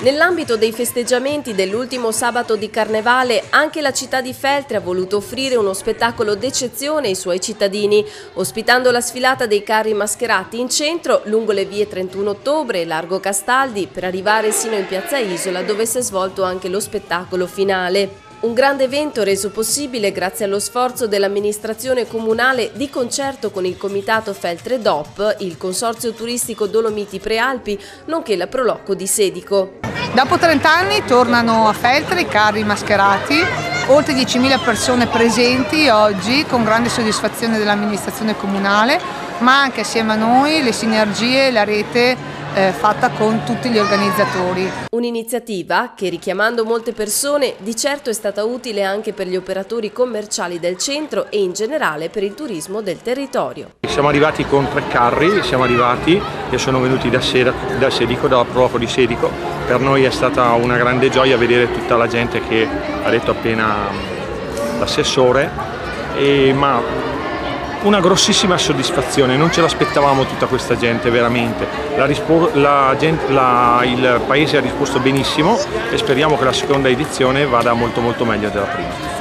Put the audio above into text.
Nell'ambito dei festeggiamenti dell'ultimo sabato di Carnevale, anche la città di Feltre ha voluto offrire uno spettacolo d'eccezione ai suoi cittadini, ospitando la sfilata dei carri mascherati in centro, lungo le vie 31 ottobre e Largo Castaldi, per arrivare sino in piazza Isola dove si è svolto anche lo spettacolo finale. Un grande evento reso possibile grazie allo sforzo dell'amministrazione comunale di concerto con il comitato Feltre DOP, il consorzio turistico Dolomiti Prealpi, nonché la Prolocco di Sedico. Dopo 30 anni tornano a Feltre i carri mascherati, oltre 10.000 persone presenti oggi con grande soddisfazione dell'amministrazione comunale, ma anche assieme a noi le sinergie, la rete eh, fatta con tutti gli organizzatori. Un'iniziativa che richiamando molte persone di certo è stata utile anche per gli operatori commerciali del centro e in generale per il turismo del territorio. Siamo arrivati con tre carri, siamo arrivati e sono venuti da, Sera, da Sedico, da Proco di Sedico. Per noi è stata una grande gioia vedere tutta la gente che ha detto appena l'assessore, ma una grossissima soddisfazione, non ce l'aspettavamo tutta questa gente veramente, la la gente, la, il paese ha risposto benissimo e speriamo che la seconda edizione vada molto molto meglio della prima.